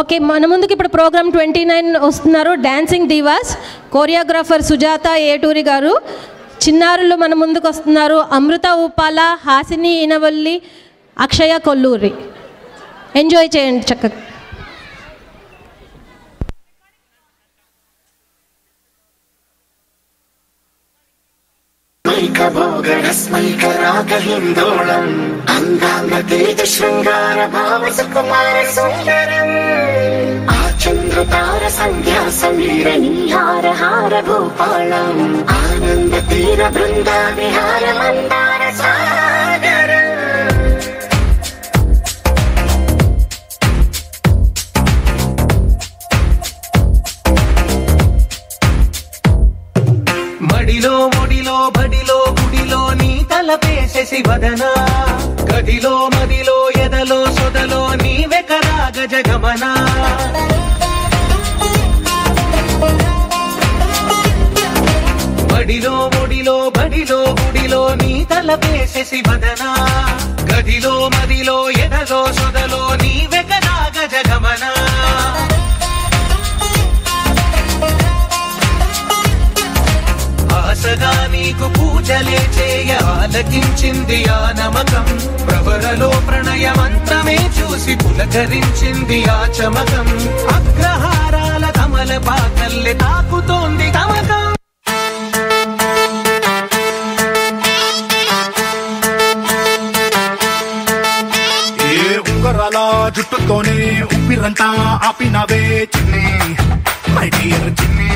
Okay మన ముందుకి ఇప్పుడు ప్రోగ్రామ్ ట్వంటీ నైన్ వస్తున్నారు. Dancing divas choreographer Sujatha Eturi గారు. చిన్నారులు మన ముందుకు వస్తున్నారు. అమృత ఉపాల హాసిని ఇనవల్లి అక్షయ కొల్లూరి. ఎంజాయ్ చేయండి చక్కగా. ैकभोगरस्मैकरागहिन्दोळम् अङ्गाङ्गतेज शृङ्गार भाव सुकुमार सुन्दरम् आचन्द्रतार सन्ध्या समीर नीहार हार भूपालम् आनन्द तीर बृन्दा विहार मन्दार सागर మడిలో ముడిలో బడిలో గుడిలో నీ తలపేసేసి వదన గదిలో మదిలో ఎదలో సొదలో నీ గజ గమనా. బడిలో ముడిలో బడిలో గుడిలో నీ తలపేసేసి వదన గదిలో మదిలో ఎదలో సొదలో నీ గజ గమనా. ఆశగా నీకు పూజలే చేయ ఆలకించింది ఆ నమకం. ప్రవరలో ప్రణయ మంత్రమే చూసి పులకరించింది ఆ చమకం. అగ్రహారాల కమల పాకల్లె తాకుతోంది తమకం. ఏ ఉంగరాల జుట్టుతోనే ఉప్పిరంతా ఆపినవే చిన్ని. మై డియర్ చిన్ని.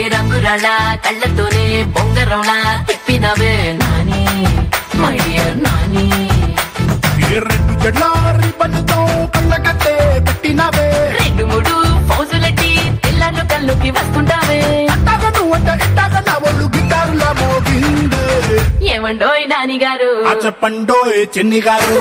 ఏ రంగురాళ్ళ కళ్ళతోనే బొంగరంలా తిప్పినవే. ఏ రెండు జడ్ల రిబ్బన్తో కళ్ళకట్టే పెట్టినవే రెండు మూడు ఫౌజులెట్టి పిల్లలు కళ్ళుకి వస్తుంటావే. అట్టాగ నువ్వంట ఇట్టాగ నా ఒళ్ళు గిటారుల మోగిందే. ఏమండోయ్ నాని గారు చెప్పండోయ్ చిన్ని గారు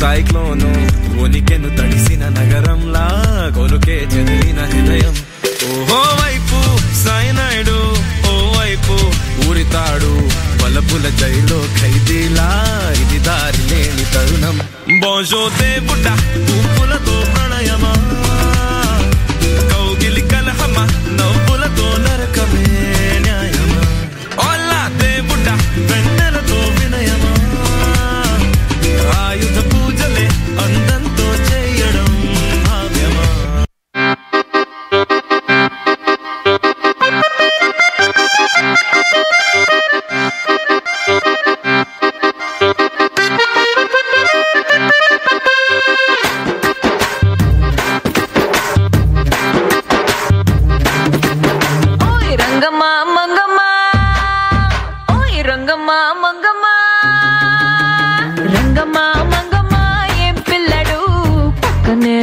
సైక్లోను ఉనికెను తడిసిన నగరంలా కొనుకే చెదిరిన హృదయం. ఓహో ఓయ్ రంగమ్మ మంగమ్మ. రంగమ్మ మంగమ్మ ఏం పిల్లడు పక్కనే